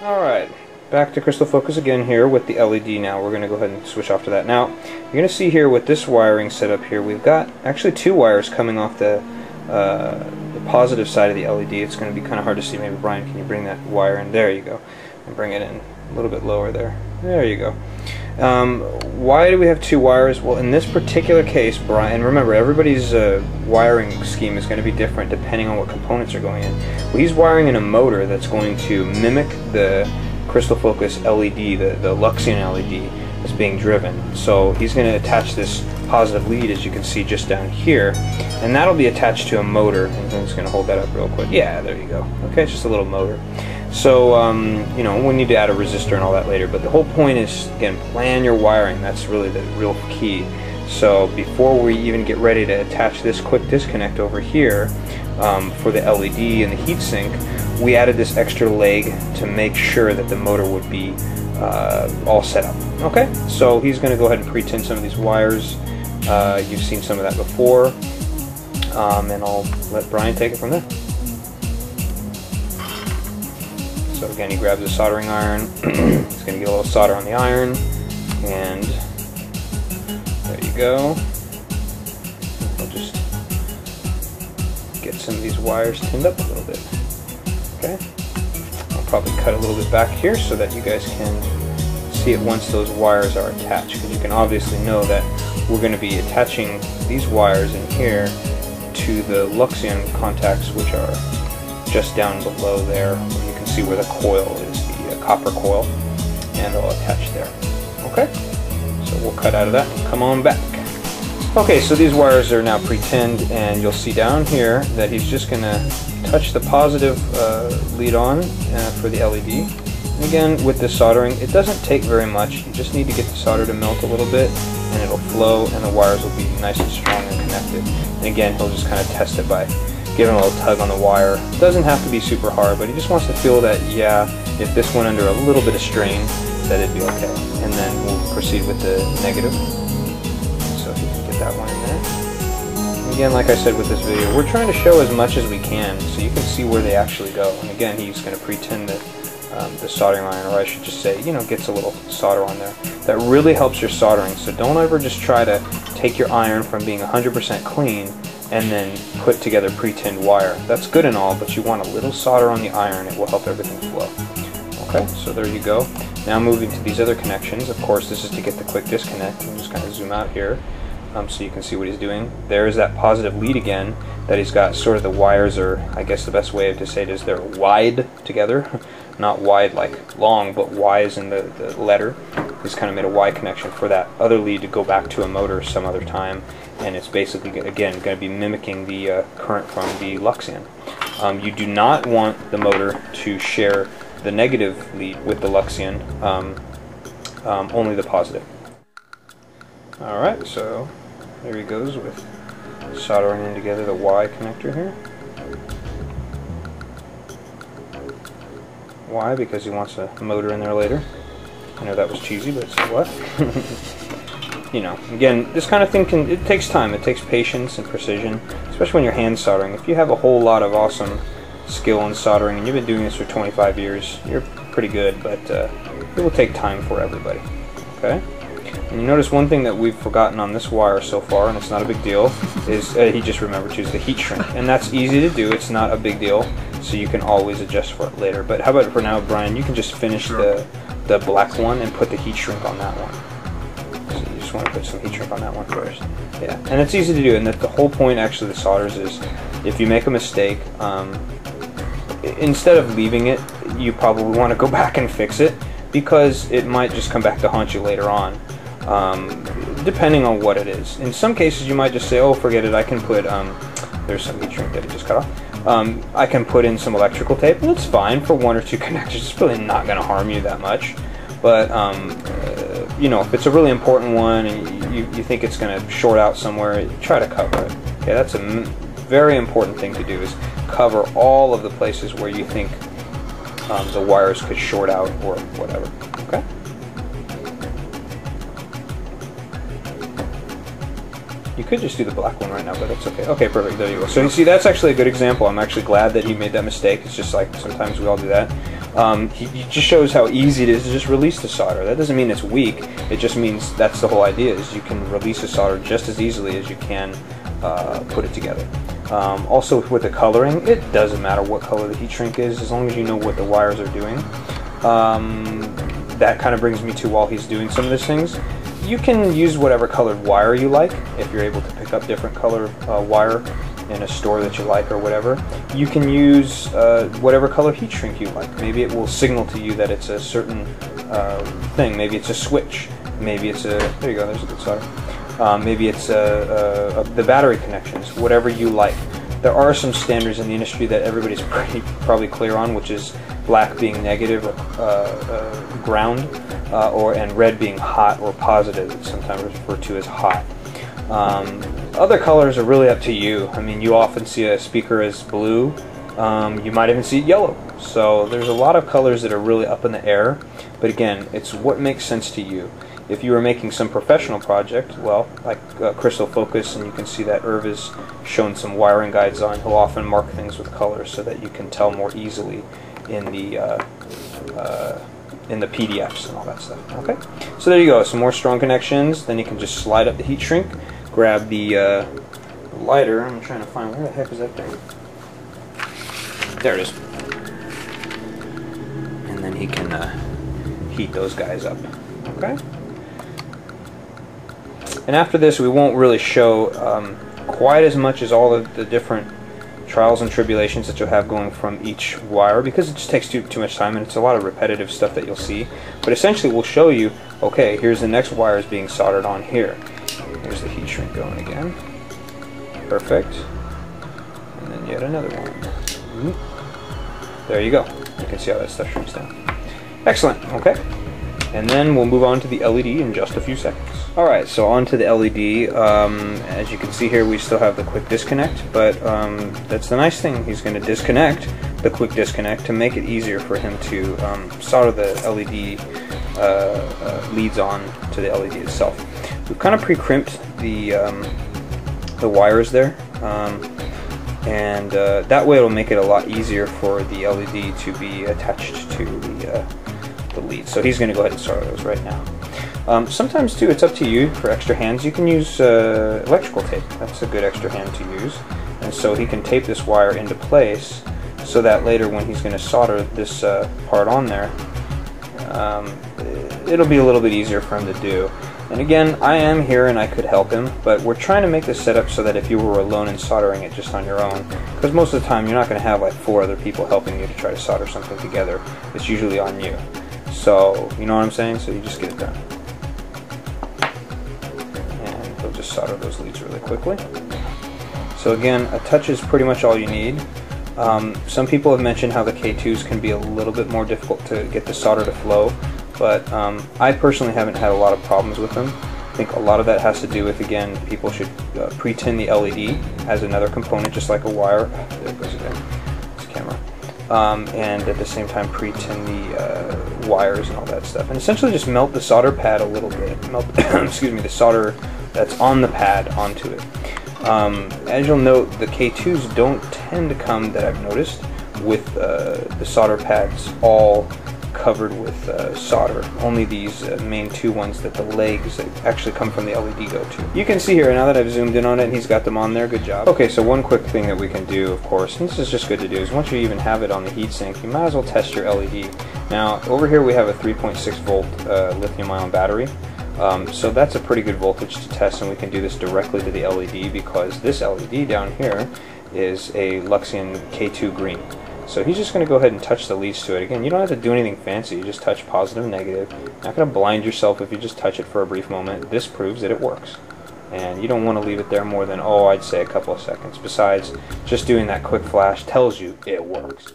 Alright, back to crystal focus again here with the LED now. We're going to go ahead and switch off to that. Now, you're going to see here with this wiring set up here, we've got actually two wires coming off the, uh, the positive side of the LED. It's going to be kind of hard to see. Maybe, Brian, can you bring that wire in? There you go. And bring it in a little bit lower there. There you go. Um, why do we have two wires? Well, in this particular case, Brian, remember, everybody's uh, wiring scheme is going to be different depending on what components are going in. Well, he's wiring in a motor that's going to mimic the crystal focus LED, the, the LED that's being driven. So he's going to attach this positive lead, as you can see just down here, and that'll be attached to a motor. And I'm just going to hold that up real quick. Yeah, there you go. Okay, it's just a little motor. So, um, you know, we need to add a resistor and all that later, but the whole point is, again, plan your wiring. That's really the real key. So before we even get ready to attach this quick disconnect over here um, for the LED and the heatsink, we added this extra leg to make sure that the motor would be uh, all set up. Okay, so he's going to go ahead and pre-tin some of these wires. Uh, you've seen some of that before, um, and I'll let Brian take it from there. So again, he grabs a soldering iron. He's going to get a little solder on the iron. And there you go. I'll just get some of these wires tinned up a little bit. Okay. I'll probably cut a little bit back here so that you guys can see it once those wires are attached. Because you can obviously know that we're going to be attaching these wires in here to the Luxeon contacts which are just down below there see where the coil is, the uh, copper coil, and I'll attach there. Okay, so we'll cut out of that come on back. Okay, so these wires are now pre-tinned, and you'll see down here that he's just going to touch the positive uh, lead on uh, for the LED. And again, with this soldering, it doesn't take very much. You just need to get the solder to melt a little bit, and it'll flow, and the wires will be nice and strong and connected. And again, he'll just kind of test it by giving a little tug on the wire. It doesn't have to be super hard, but he just wants to feel that, yeah, if this went under a little bit of strain, that it'd be okay. And then we'll proceed with the negative. So if you can get that one in there. Again, like I said with this video, we're trying to show as much as we can so you can see where they actually go. And again, he's going to pretend that um, the soldering iron, or I should just say, you know, gets a little solder on there. That really helps your soldering, so don't ever just try to take your iron from being 100% clean and then put together pre-tinned wire. That's good and all, but you want a little solder on the iron. It will help everything flow. Okay, so there you go. Now moving to these other connections. Of course, this is to get the quick disconnect. I'm just kind of zoom out here um, so you can see what he's doing. There's that positive lead again that he's got sort of the wires are, I guess the best way to say it is they're wide together. Not wide like long, but Y is in the, the letter. He's kind of made a Y connection for that other lead to go back to a motor some other time and it's basically again going to be mimicking the uh, current from the Luxeon. Um, you do not want the motor to share the negative lead with the Luxeon, um, um, only the positive. Alright, so there he goes with soldering in together the Y connector here. Why? Because he wants a motor in there later. I know that was cheesy, but what? you know, again, this kind of thing can, it takes time. It takes patience and precision, especially when you're hand soldering. If you have a whole lot of awesome skill in soldering and you've been doing this for 25 years, you're pretty good, but uh, it will take time for everybody. Okay? And you notice one thing that we've forgotten on this wire so far, and it's not a big deal, is uh, he just remembered to use the heat shrink. And that's easy to do, it's not a big deal, so you can always adjust for it later. But how about for now, Brian, you can just finish the, the black one and put the heat shrink on that one just want to put some heat shrink on that one first. Yeah, and it's easy to do, and the, the whole point actually the solders is if you make a mistake, um, instead of leaving it, you probably want to go back and fix it because it might just come back to haunt you later on. Um, depending on what it is. In some cases, you might just say, "Oh, forget it. I can put." Um, there's some heat shrink that I just cut off. Um, I can put in some electrical tape. and it's fine for one or two connectors. It's really not going to harm you that much. But um, you know, if it's a really important one and you, you think it's going to short out somewhere, try to cover it. Okay, that's a very important thing to do is cover all of the places where you think um, the wires could short out or whatever. Okay. You could just do the black one right now, but it's okay. Okay, perfect. There you go. So you see, that's actually a good example. I'm actually glad that he made that mistake. It's just like sometimes we all do that. Um, he, he just shows how easy it is to just release the solder. That doesn't mean it's weak. It just means that's the whole idea is you can release the solder just as easily as you can uh, put it together. Um, also with the coloring, it doesn't matter what color the heat shrink is as long as you know what the wires are doing. Um, that kind of brings me to while he's doing some of these things. You can use whatever colored wire you like if you're able to pick up different color uh, wire in a store that you like or whatever. You can use uh, whatever color heat shrink you like. Maybe it will signal to you that it's a certain uh, thing. Maybe it's a switch. Maybe it's a, there you go, there's a good solder. Um, maybe it's a, a, a, the battery connections, whatever you like. There are some standards in the industry that everybody's pretty probably clear on, which is black being negative or uh, uh, ground, uh, or and red being hot or positive. It's sometimes referred to as hot. Um, other colors are really up to you. I mean, you often see a speaker as blue. Um, you might even see yellow. So there's a lot of colors that are really up in the air. But again, it's what makes sense to you. If you are making some professional project, well, like uh, Crystal Focus, and you can see that Erv has shown some wiring guides on, he'll often mark things with colors so that you can tell more easily in the uh, uh, in the PDFs and all that stuff. Okay, so there you go. Some more strong connections. Then you can just slide up the heat shrink, grab the uh, lighter. I'm trying to find where the heck is that thing. There it is. And then he can uh, heat those guys up. Okay. And after this, we won't really show um, quite as much as all of the different trials and tribulations that you'll have going from each wire because it just takes too, too much time and it's a lot of repetitive stuff that you'll see. But essentially, we'll show you, okay, here's the next wires being soldered on here. Here's the heat shrink going again. Perfect. And then yet another one. There you go. You can see how that stuff shrinks down. Excellent. Okay. And then we'll move on to the LED in just a few seconds. Alright, so on to the LED. Um, as you can see here, we still have the quick disconnect, but um, that's the nice thing. He's going to disconnect the quick disconnect to make it easier for him to um, solder the LED uh, uh, leads on to the LED itself. We've kind of pre-crimped the, um, the wires there, um, and uh, that way it'll make it a lot easier for the LED to be attached to the, uh, the lead. So he's going to go ahead and solder those right now. Um, sometimes too, it's up to you for extra hands. You can use uh, electrical tape. That's a good extra hand to use. And so he can tape this wire into place so that later when he's going to solder this uh, part on there, um, it'll be a little bit easier for him to do. And again, I am here and I could help him, but we're trying to make this setup so that if you were alone and soldering it just on your own, because most of the time you're not going to have like four other people helping you to try to solder something together. It's usually on you. So, you know what I'm saying? So you just get it done. And we'll just solder those leads really quickly. So again, a touch is pretty much all you need. Um, some people have mentioned how the K2s can be a little bit more difficult to get the solder to flow, but um, I personally haven't had a lot of problems with them. I think a lot of that has to do with, again, people should uh, pre-tin the LED as another component, just like a wire. There it goes again. It's camera. Um, and at the same time pre-tin the uh, wires and all that stuff. And essentially just melt the solder pad a little bit. Melt, excuse me, the solder that's on the pad onto it. Um, as you'll note, the K2s don't tend to come, that I've noticed, with uh, the solder pads all covered with uh, solder. Only these uh, main two ones that the legs that actually come from the LED go to. You can see here, now that I've zoomed in on it and he's got them on there, good job. Okay, so one quick thing that we can do, of course, and this is just good to do, is once you even have it on the heatsink, you might as well test your LED. Now, over here we have a 3.6 volt uh, lithium ion battery. Um, so that's a pretty good voltage to test and we can do this directly to the LED because this LED down here is a Luxeon K2 green. So he's just going to go ahead and touch the leads to it. Again, you don't have to do anything fancy. You just touch positive negative. Not going to blind yourself if you just touch it for a brief moment. This proves that it works. And you don't want to leave it there more than, oh, I'd say a couple of seconds. Besides, just doing that quick flash tells you it works.